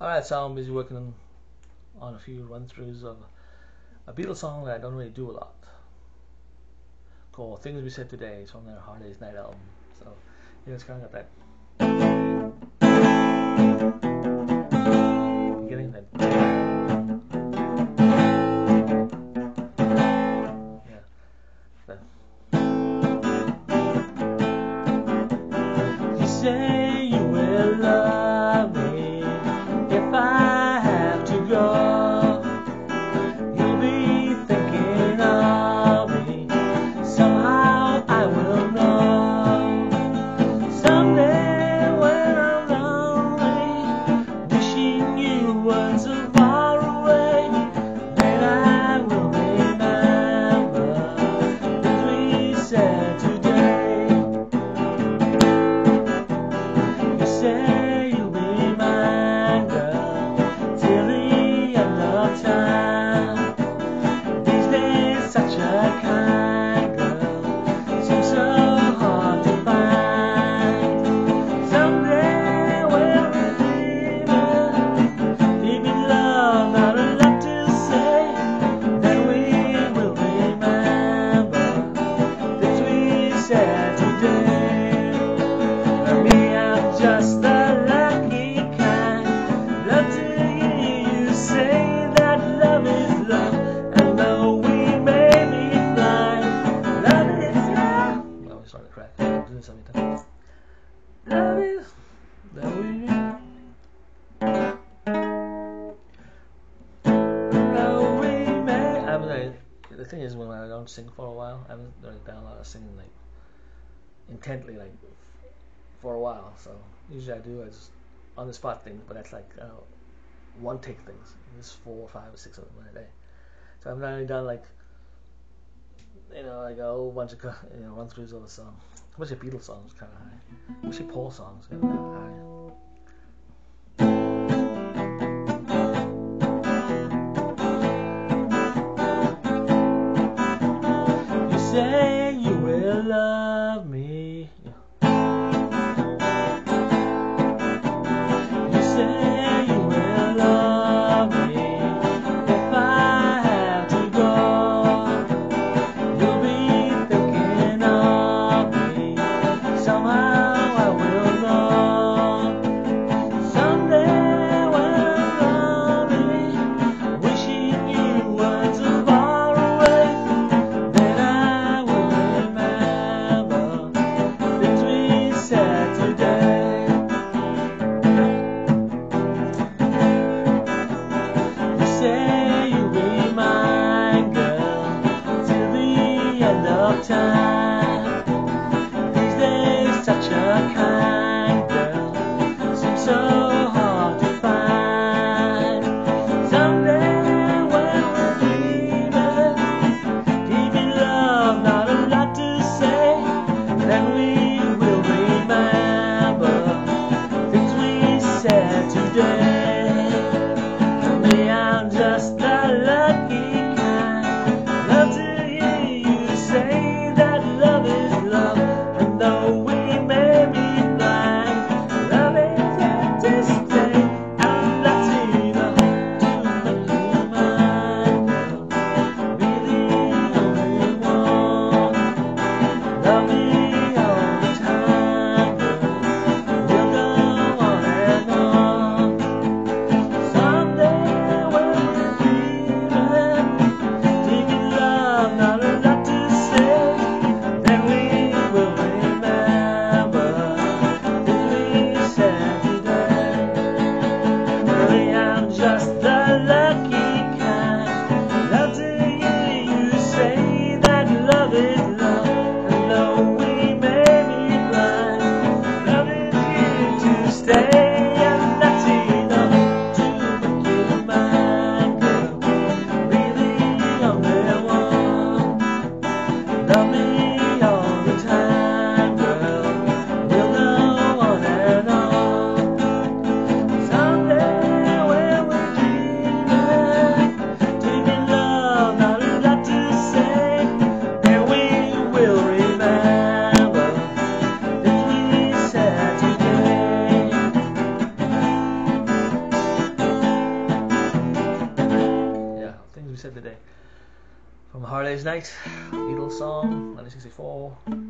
Alright, so I'm busy working on, a few run throughs of a Beatles song that I don't really do a lot. Called Things We Said Today. It's from their Hard Day's Night album. So, yeah, it's kind of got that was the thing is, when I don't sing for a while, I haven't done a lot of singing like intently, like for a while. So usually I do as on the spot things, but that's like uh, one take things. It's four, five, or six of them in a day. So I've not only done like you know like a whole bunch of you know run throughs of the song. Especially Beatles songs, kind of high. Especially Paul songs, kind of high. day. From Hard Day's Night, Beatles song, 1964.